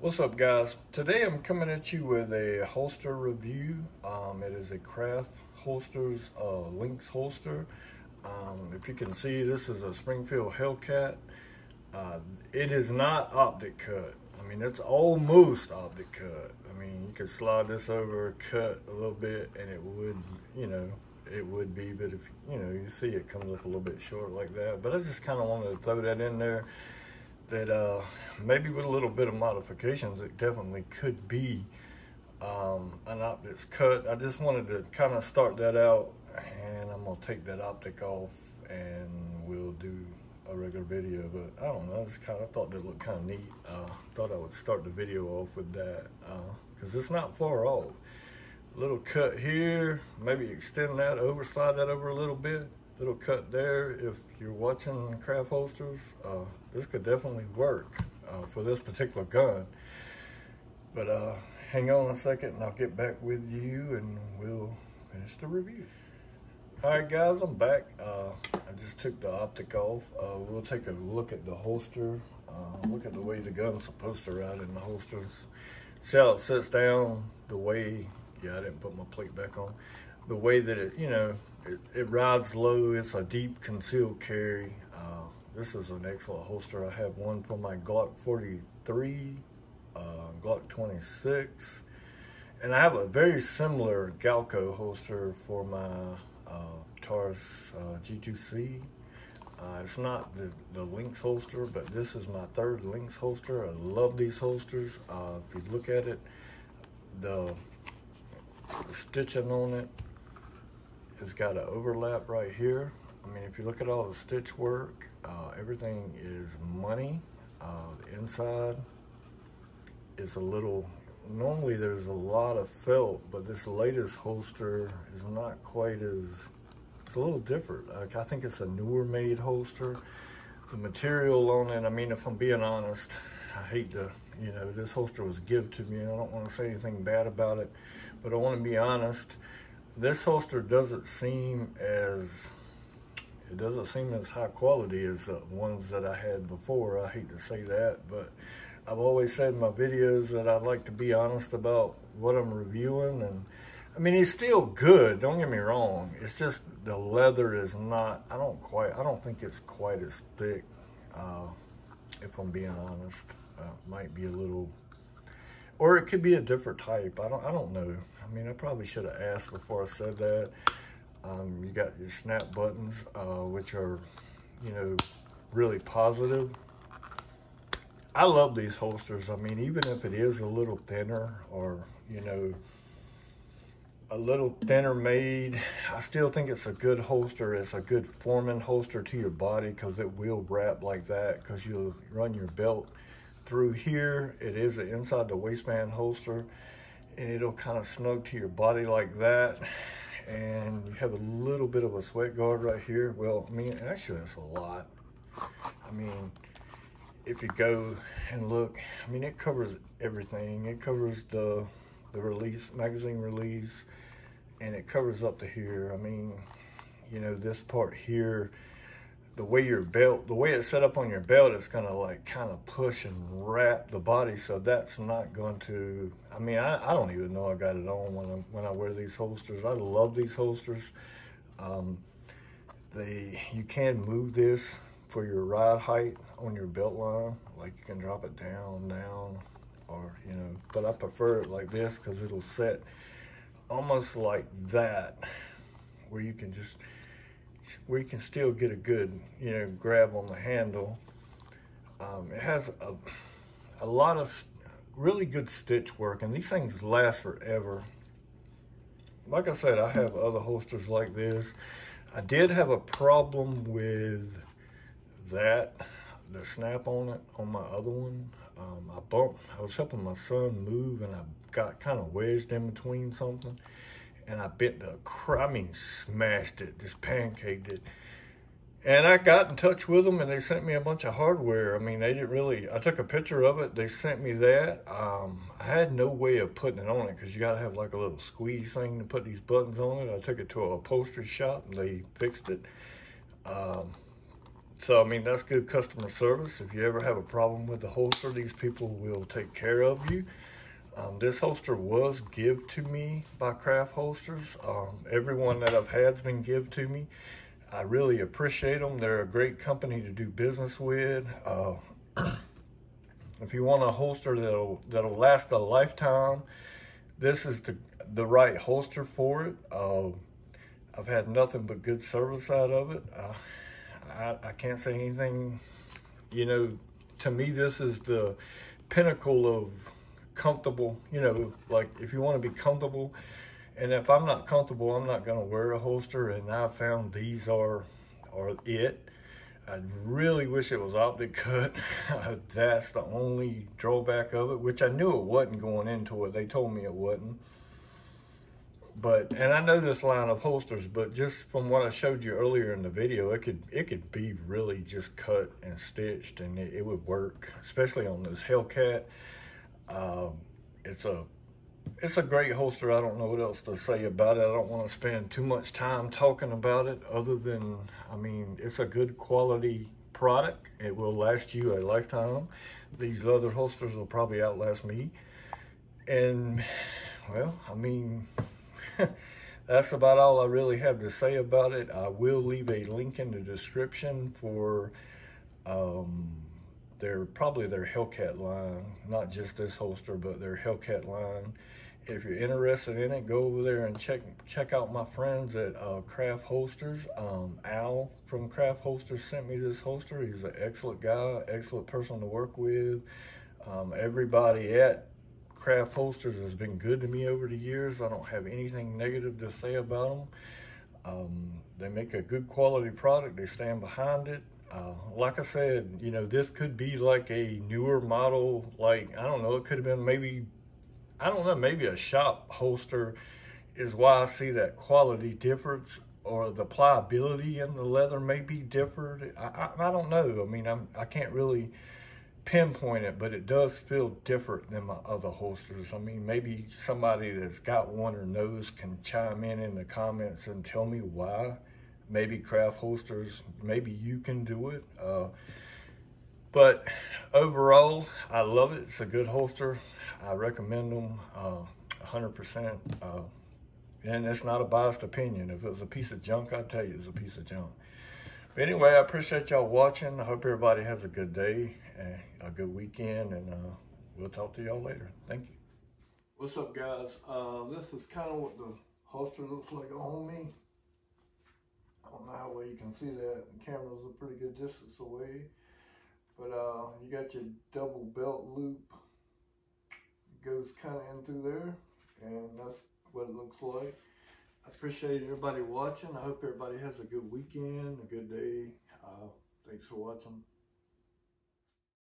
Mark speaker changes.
Speaker 1: What's up guys? Today I'm coming at you with a holster review. Um, it is a Craft Holsters uh, Lynx holster. Um, if you can see, this is a Springfield Hellcat. Uh, it is not optic cut. I mean, it's almost optic cut. I mean, you could slide this over, cut a little bit, and it would, you know, it would be. But if, you know, you see it comes up a little bit short like that. But I just kind of wanted to throw that in there that uh, maybe with a little bit of modifications, it definitely could be um, an optics cut. I just wanted to kind of start that out and I'm gonna take that optic off and we'll do a regular video, but I don't know, I just kind of thought that looked kind of neat. Uh, thought I would start the video off with that because uh, it's not far off. A little cut here, maybe extend that, over slide that over a little bit little cut there if you're watching craft holsters uh, this could definitely work uh, for this particular gun. But uh, hang on a second and I'll get back with you and we'll finish the review. All right guys I'm back. Uh, I just took the optic off. Uh, we'll take a look at the holster uh, look at the way the gun's supposed to ride in the holsters see how it sits down the way yeah I didn't put my plate back on the way that it, you know, it, it rides low. It's a deep concealed carry. Uh, this is an excellent holster. I have one for my Glock 43, uh, Glock 26, and I have a very similar Galco holster for my uh, Taurus uh, G2C. Uh, it's not the, the Lynx holster, but this is my third Lynx holster. I love these holsters. Uh, if you look at it, the, the stitching on it has got an overlap right here. I mean, if you look at all the stitch work, uh, everything is money. Uh, the inside is a little, normally there's a lot of felt, but this latest holster is not quite as, it's a little different. Like, I think it's a newer made holster. The material on it, I mean, if I'm being honest, I hate to, you know, this holster was given to me. And I don't want to say anything bad about it, but I want to be honest this holster doesn't seem as it doesn't seem as high quality as the ones that I had before. I hate to say that, but I've always said in my videos that I'd like to be honest about what I'm reviewing. And I mean, it's still good. Don't get me wrong. It's just the leather is not, I don't quite, I don't think it's quite as thick. Uh, if I'm being honest, uh, might be a little or it could be a different type. I don't, I don't know. I mean, I probably should have asked before I said that. Um, you got your snap buttons, uh, which are, you know, really positive. I love these holsters. I mean, even if it is a little thinner or, you know, a little thinner made, I still think it's a good holster. It's a good forming holster to your body because it will wrap like that because you'll run your belt through here. It is inside the waistband holster and it'll kind of snug to your body like that. And you have a little bit of a sweat guard right here. Well, I mean, actually that's a lot. I mean, if you go and look, I mean, it covers everything. It covers the, the release, magazine release, and it covers up to here. I mean, you know, this part here, the way your belt, the way it's set up on your belt, it's gonna like kind of push and wrap the body. So that's not going to, I mean, I, I don't even know I got it on when I, when I wear these holsters. I love these holsters. Um, they, you can move this for your ride height on your belt line. Like you can drop it down, down, or, you know, but I prefer it like this because it'll set almost like that where you can just, you can still get a good, you know, grab on the handle. Um, it has a, a lot of really good stitch work, and these things last forever. Like I said, I have other holsters like this. I did have a problem with that, the snap on it, on my other one. Um, I bumped, I was helping my son move, and I got kind of wedged in between something and I bit the, I mean, smashed it, just pancaked it. And I got in touch with them and they sent me a bunch of hardware. I mean, they didn't really, I took a picture of it. They sent me that. Um, I had no way of putting it on it because you got to have like a little squeeze thing to put these buttons on it. I took it to a upholstery shop and they fixed it. Um, so, I mean, that's good customer service. If you ever have a problem with the holster, these people will take care of you. Um, this holster was give to me by Craft Holsters. Um, everyone that I've had has been give to me. I really appreciate them. They're a great company to do business with. Uh, if you want a holster that'll that'll last a lifetime, this is the the right holster for it. Uh, I've had nothing but good service out of it. Uh, I, I can't say anything. You know, to me, this is the pinnacle of comfortable. You know, like if you want to be comfortable, and if I'm not comfortable, I'm not going to wear a holster. And I found these are are it. I really wish it was optic cut. That's the only drawback of it, which I knew it wasn't going into it. They told me it wasn't. But and I know this line of holsters, but just from what I showed you earlier in the video, it could it could be really just cut and stitched, and it, it would work, especially on this Hellcat. Um, it's a it's a great holster. I don't know what else to say about it. I don't want to spend too much time talking about it other than, I mean, it's a good quality product. It will last you a lifetime. These other holsters will probably outlast me. And, well, I mean, that's about all I really have to say about it. I will leave a link in the description for um, their probably their Hellcat line, not just this holster, but their Hellcat line. If you're interested in it, go over there and check check out my friends at uh, Craft Holsters. Um, Al from Craft Holsters sent me this holster. He's an excellent guy, excellent person to work with. Um, everybody at Craft Holsters has been good to me over the years. I don't have anything negative to say about them. Um, they make a good quality product. They stand behind it. Uh, like I said, you know, this could be like a newer model. Like, I don't know, it could have been maybe, I don't know, maybe a shop holster is why I see that quality difference or the pliability in the leather may be different. I, I, I don't know. I mean, I'm, I can't really pinpoint it, but it does feel different than my other holsters. I mean, maybe somebody that's got one or knows can chime in in the comments and tell me why maybe craft holsters, maybe you can do it. Uh, but overall, I love it. It's a good holster. I recommend them uh, 100%. Uh, and it's not a biased opinion. If it was a piece of junk, I'd tell you it's a piece of junk. But anyway, I appreciate y'all watching. I hope everybody has a good day, and a good weekend, and uh, we'll talk to y'all later. Thank you. What's up, guys? Uh, this is kind of what the holster looks like on me. Know how well you can see that. The camera's a pretty good distance away. But uh, you got your double belt loop. It goes kind of in through there. And that's what it looks like. I appreciate everybody watching. I hope everybody has a good weekend, a good day. Uh, thanks for watching.